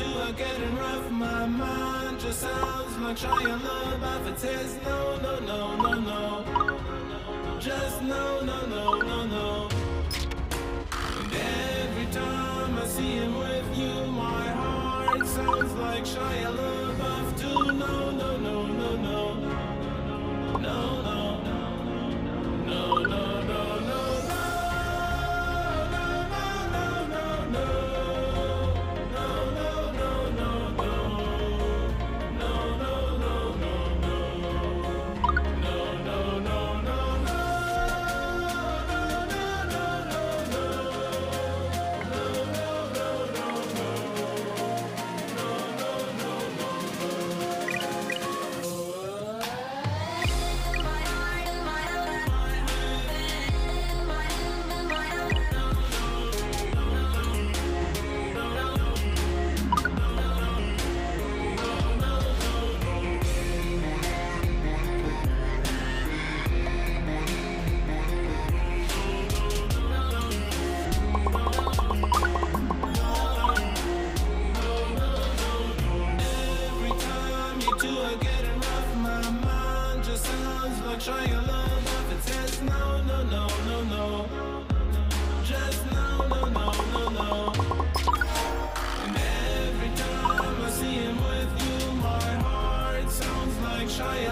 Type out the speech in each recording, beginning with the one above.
are getting rough. My mind just sounds like Shia LaBeouf. It says no, no, no, no, no. Just no, no, no, no, no. And every time I see him with you, my heart sounds like Shia LaBeouf sounds like Shia LaBeouf. It says no, no, no, no, no. Just no, no, no, no, no. And every time I see him with you, my heart sounds like Shia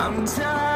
I'm tired